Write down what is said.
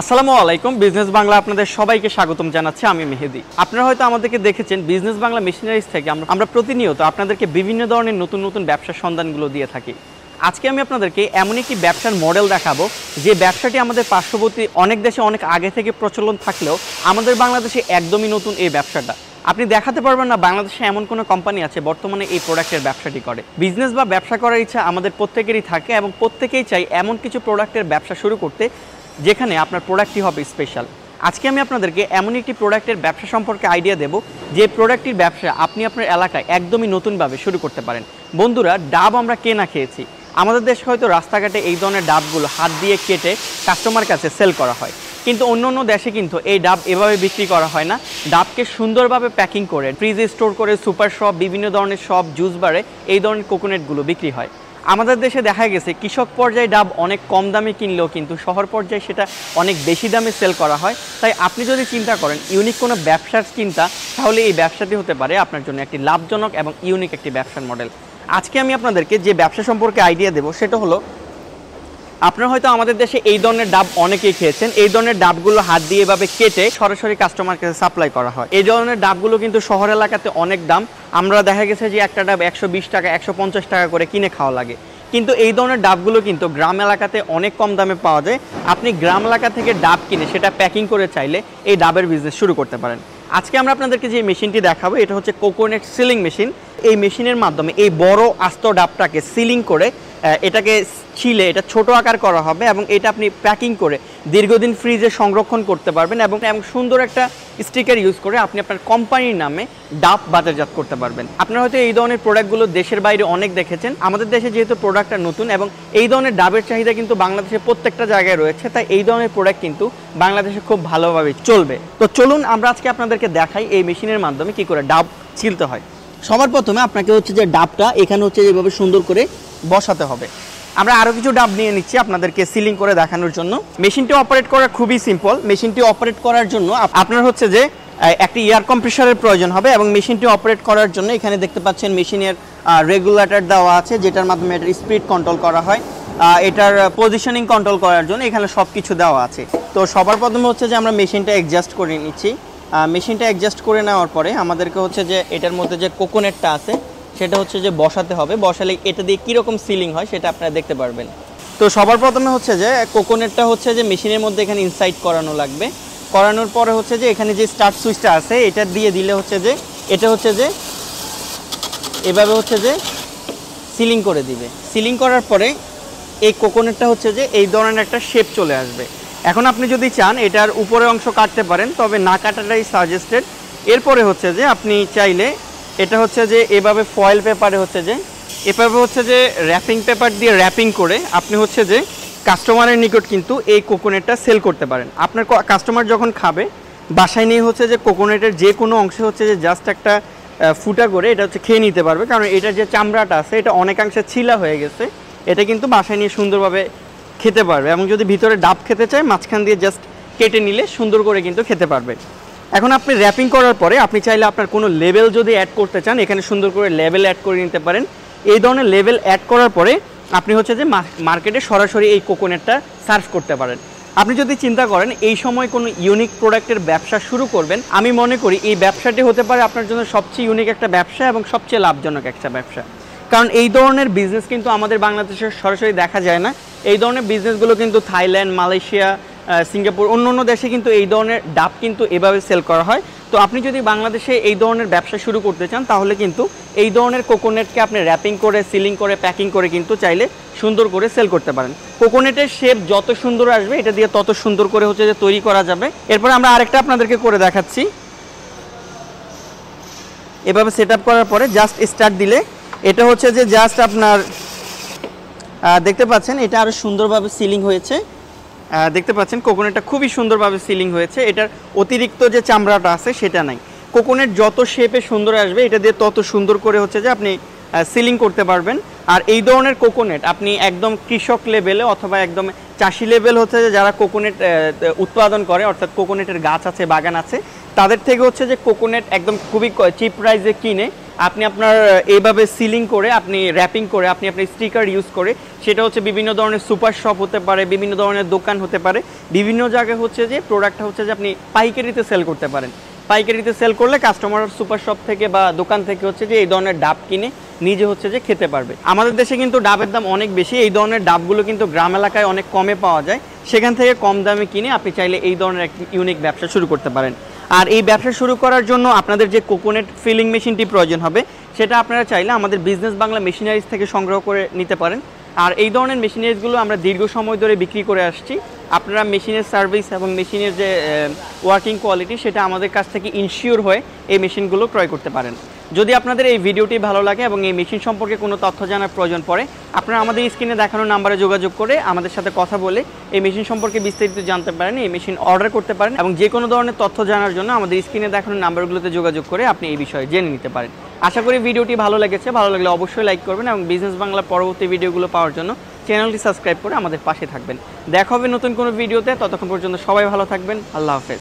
আসসালামু আলাইকুম, বিজনেস বাংলা আপনাদের সবাইকে স্বাগতম জানাচ্ছি, আমি মেহেদি। আপনারা হয়তো আমাদেরকে দেখেছেন, বিজনেস বাংলা মেশিনারিজ থেকে আমরা প্রতিনিয়ত আপনাদেরকে বিভিন্ন ধরনের নতুন নতুন ব্যবসার সন্ধানগুলো দিয়ে থাকি। আজকে আমি আপনাদেরকে এমন একটি ব্যবসার মডেল দেখাবো, যে ব্যবসাটি আমাদের পার্শ্ববর্তী অনেক দেশে অনেক আগে থেকে প্রচলন থাকলেও আমাদের বাংলাদেশে একদমই নতুন এই ব্যবসাটা। আপনি দেখাতে পারবেন না, বাংলাদেশে এমন কোনো কোম্পানি আছে বর্তমানে এই প্রোডাক্টের ব্যবসাটি করে। বিজনেস বা ব্যবসা করার ইচ্ছা আমাদের প্রত্যেকেরই থাকে এবং প্রত্যেকেই চাই এমন কিছু প্রোডাক্টের ব্যবসা শুরু করতে যেখানে আপনার প্রোডাক্টটি হবে স্পেশাল আজকে আমি আপনাদেরকে এমন একটি প্রোডাক্টের ব্যবসা সম্পর্কে আইডিয়া দেব, যে প্রোডাক্টটির ব্যবসা আপনি আপনার এলাকায় একদমই নতুনভাবে শুরু করতে পারেন। বন্ধুরা, ডাব আমরা কে না খেয়েছি? আমাদের দেশে হয়তো রাস্তাঘাটে এই ধরনের ডাবগুলো হাত দিয়ে কেটে কাস্টমার কাছে সেল করা হয়। কিন্তু অন্য অন্য দেশে কিন্তু এই ডাব এভাবে বিক্রি করা হয় না। ডাবকে সুন্দরভাবে প্যাকিং করে ফ্রিজে স্টোর করে সুপার শপ বিভিন্ন ধরনের শপ জুস বারে এই ধরনের কোকোনেটগুলো বিক্রি হয়। আমাদের দেশে দেখা গেছে, কৃষক পর্যায়ে ডাব অনেক কম দামে কিনলেও কিন্তু শহর পর্যায়ে সেটা অনেক বেশি দামে সেল করা হয়। তাই আপনি যদি চিন্তা করেন ইউনিক কোনো ব্যবসার চিন্তা, তাহলে এই ব্যবসাটি হতে পারে আপনার জন্য একটি লাভজনক এবং ইউনিক একটি ব্যবসার মডেল আজকে আমি আপনাদেরকে যে ব্যবসা সম্পর্কে আইডিয়া দেবো, সেটা হলো আপনারা হয়তো আমাদের দেশে এই ধরনের ডাব অনেকেই খেয়েছেন। এই ধরনের ডাবগুলো হাত দিয়ে এভাবে কেটে সরাসরি কাস্টমার কাছে সাপ্লাই করা হয়। এই ধরনের ডাবগুলো কিন্তু শহর এলাকাতে অনেক দাম। আমরা দেখা গেছে যে একটা ডাব একশো বিশ টাকা, একশো পঞ্চাশ টাকা করে কিনে খাওয়া লাগে। কিন্তু এই ধরনের ডাবগুলো কিন্তু গ্রাম এলাকাতে অনেক কম দামে পাওয়া যায়। আপনি গ্রাম এলাকা থেকে ডাব কিনে সেটা প্যাকিং করে চাইলে এই ডাবের বিজনেস শুরু করতে পারেন। আজকে আমরা আপনাদেরকে যে মেশিনটি দেখাবো, এটা হচ্ছে কোকোনেট সিলিং মেশিন এই মেশিনের মাধ্যমে এই বড় আস্ত ডাবটাকে সিলিং করে এটাকে ছিলে, এটা ছোট আকার করা হবে এবং এটা আপনি প্যাকিং করে দীর্ঘদিন ফ্রিজে সংরক্ষণ করতে পারবেন এবং সুন্দর একটা স্টিকার ইউজ করে আপনি আপনার কোম্পানির নামে ডাব বাজারজাত করতে পারবেন। আপনারা হয়তো এই ধরনের প্রোডাক্টগুলো দেশের বাইরে অনেক দেখেছেন। আমাদের দেশে যেহেতু প্রোডাক্টটা নতুন এবং এই ধরনের ডাবের চাহিদা কিন্তু বাংলাদেশের প্রত্যেকটা জায়গায় রয়েছে, তাই এই ধরনের প্রোডাক্ট কিন্তু বাংলাদেশে খুব ভালোভাবে চলবে। তো চলুন আমরা আজকে আপনাদেরকে দেখাই এই মেশিনের মাধ্যমে কি করে ডাব ছিলতে হয়। সবার প্রথমে আপনাকে হচ্ছে যে ডাবটা এখানে হচ্ছে যেভাবে সুন্দর করে বসাতে হবে। আমরা আরও কিছু ডাব নিয়ে নিচ্ছি আপনাদেরকে সিলিং করে দেখানোর জন্য। মেশিনটি অপারেট করা খুবই সিম্পল। মেশিনটি অপারেট করার জন্য আপনার হচ্ছে যে একটি এয়ার কম্প্রেসারের প্রয়োজন হবে এবং মেশিনটি অপারেট করার জন্য এখানে দেখতে পাচ্ছেন মেশিনের রেগুলেটর দেওয়া আছে, যেটার মাধ্যমে এটার স্পিড কন্ট্রোল করা হয়। এটার পজিশনিং কন্ট্রোল করার জন্য এখানে সব কিছু দেওয়া আছে। তো সবার প্রথমে হচ্ছে যে আমরা মেশিনটা অ্যাডজাস্ট করে নিচ্ছি। মেশিনটা অ্যাডজাস্ট করে নেওয়ার পরে আমাদেরকে হচ্ছে যে এটার মধ্যে যে কোকোনেটটা আছে, সেটা হচ্ছে যে বসাতে হবে। বসালে এটা দিয়ে কীরকম সিলিং হয় সেটা আপনারা দেখতে পারবেন। তো সবার প্রথমে হচ্ছে যে কোকোনেটটা হচ্ছে যে মেশিনের মধ্যে এখানে ইনসাইড করানো লাগবে। করানোর পরে হচ্ছে যে এখানে যে স্টার্ট সুইচটা আছে, এটা দিয়ে দিলে হচ্ছে যে, এটা হচ্ছে যে এভাবে হচ্ছে যে সিলিং করে দিবে। সিলিং করার পরে এই কোকোনেটটা হচ্ছে যে এই ধরনের একটা শেপ চলে আসবে। এখন আপনি যদি চান, এটার উপরের অংশ কাটতে পারেন, তবে না কাটাটাই সাজেস্টেড এরপরে হচ্ছে যে, আপনি চাইলে এটা হচ্ছে যে, এভাবে ফয়েল পেপারে হচ্ছে যে, এভাবে হচ্ছে যে র্যাপিং পেপার দিয়ে র্যাপিং করে আপনি হচ্ছে যে কাস্টমারের নিকট কিন্তু এই কোকোনেটটা সেল করতে পারেন। আপনার কাস্টমার যখন খাবে, বাসায় নিয়ে হচ্ছে যে কোকোনেটের যে কোনো অংশে হচ্ছে যে জাস্ট একটা ফুটা করে এটা হচ্ছে খেয়ে নিতে পারবে। কারণ এটার যে চামড়াটা আছে, এটা অনেকাংশে ছিলা হয়ে গেছে। এটা কিন্তু বাসায় নিয়ে সুন্দরভাবে খেতে পারবে এবং যদি ভিতরে ডাব খেতে চায়, মাঝখান দিয়ে জাস্ট কেটে নিলে সুন্দর করে কিন্তু খেতে পারবে। এখন আপনি র্যাপিং করার পরে আপনি চাইলে আপনার কোনো লেভেল যদি অ্যাড করতে চান, এখানে সুন্দর করে লেভেল অ্যাড করে নিতে পারেন। এই ধরনের লেভেল অ্যাড করার পরে আপনি হচ্ছে যে মার্কেটে সরাসরি এই কোকোনেটটা সার্ভ করতে পারেন। আপনি যদি চিন্তা করেন, এই সময় কোনো ইউনিক প্রোডাক্টের ব্যবসা শুরু করবেন, আমি মনে করি এই ব্যবসাটি হতে পারে আপনার জন্য সবচেয়ে ইউনিক একটা ব্যবসা এবং সবচেয়ে লাভজনক একটা ব্যবসা। কারণ এই ধরনের বিজনেস কিন্তু আমাদের বাংলাদেশে সরাসরি দেখা যায় না। এই ধরনের বিজনেসগুলো কিন্তু থাইল্যান্ড, মালয়েশিয়া সিঙ্গাপুর, অন্য অন্য দেশে কিন্তু এই ধরনের ডাব কিন্তু এভাবে সেল করা হয়। তো আপনি যদি বাংলাদেশে এই ধরনের ব্যবসা শুরু করতে চান, তাহলে কিন্তু এই ধরনের কোকোনেটকে আপনি র্যাপিং করে সিলিং করে প্যাকিং করে কিন্তু চাইলে সুন্দর করে সেল করতে পারেন। কোকোনেটের শেপ যত সুন্দর আসবে, এটা দিয়ে তত সুন্দর করে হচ্ছে যে তৈরি করা যাবে। এরপরে আমরা আরেকটা আপনাদেরকে করে দেখাচ্ছি। এভাবে সেট করার পরে জাস্ট স্টার্ট দিলে, এটা হচ্ছে যে জাস্ট আপনার দেখতে পাচ্ছেন, এটা আরও সুন্দরভাবে সিলিং হয়েছে। দেখতে পাচ্ছেন, কোকোনেটটা খুবই সুন্দরভাবে সিলিং হয়েছে। এটার অতিরিক্ত যে চামড়াটা আছে, সেটা নাই। কোকোনেট যত শেপে সুন্দর আসবে, এটা দিয়ে তত সুন্দর করে হচ্ছে যে আপনি সিলিং করতে পারবেন। আর এই ধরনের কোকোনেট, আপনি একদম কৃষক লেভেলে অথবা একদম চাষি লেভেল হচ্ছে যে যারা কোকোনেট উৎপাদন করে, অর্থাৎ কোকোনেটের গাছ আছে, বাগান আছে, তাদের থেকে হচ্ছে যে কোকোনেট একদম খুবই চিপ প্রাইসে কিনে আপনি আপনার এইভাবে সিলিং করে আপনি র্যাপিং করে, আপনি আপনি স্টিকার ইউজ করে, সেটা হচ্ছে বিভিন্ন ধরনের সুপার শপ হতে পারে, বিভিন্ন ধরনের দোকান হতে পারে। বিভিন্ন জায়গায় হচ্ছে যে প্রোডাক্টটা হচ্ছে যে আপনি পাইকারিতে সেল করতে পারেন। পাইকারিতে সেল করলে কাস্টমার সুপার শপ থেকে বা দোকান থেকে হচ্ছে যে এই ধরনের ডাব কিনে নিজে হচ্ছে যে খেতে পারবে। আমাদের দেশে কিন্তু ডাবের দাম অনেক বেশি, এই ধরনের ডাবগুলো কিন্তু গ্রাম এলাকায় অনেক কমে পাওয়া যায়। সেখান থেকে কম দামে কিনে আপনি চাইলে এই ধরনের একটি ইউনিক ব্যবসা শুরু করতে পারেন। আর এই ব্যবসা শুরু করার জন্য আপনাদের যে কোকোনেট ফিলিং মেশিনটি প্রয়োজন হবে, সেটা আপনারা চাইলে আমাদের বিজনেস বাংলা মেশিনারিজ থেকে সংগ্রহ করে নিতে পারেন। আর এই ধরনের মেশিনারিজগুলো আমরা দীর্ঘ সময় ধরে বিক্রি করে আসছি। আপনারা মেশিনের সার্ভিস এবং মেশিনের যে ওয়ার্কিং কোয়ালিটি সেটা আমাদের কাছ থেকে ইনশিওর হয়ে এই মেশিনগুলো ক্রয় করতে পারেন। যদি আপনাদের এই ভিডিওটি ভালো লাগে এবং এই মেশিন সম্পর্কে কোনো তথ্য জানার প্রয়োজন পড়ে, আপনারা আমাদের স্ক্রিনে দেখানো নাম্বারে যোগাযোগ করে আমাদের সাথে কথা বলে এই মেশিন সম্পর্কে বিস্তারিত জানতে পারেন, এই মেশিন অর্ডার করতে পারেন এবং যে কোনো ধরনের তথ্য জানার জন্য আমাদের স্ক্রিনে দেখানো নাম্বারগুলোতে যোগাযোগ করে আপনি এই বিষয়ে জেনে নিতে পারেন। আশা করি ভিডিওটি ভালো লেগেছে। ভালো লাগলে অবশ্যই লাইক করবেন এবং বিজনেস বাংলার পরবর্তী ভিডিওগুলো পাওয়ার জন্য চ্যানেলটি সাবস্ক্রাইব করে আমাদের পাশে থাকবেন। দেখা হবে নতুন কোনো ভিডিওতে। ততক্ষণ পর্যন্ত সবাই ভালো থাকবেন। আল্লাহ হাফেজ।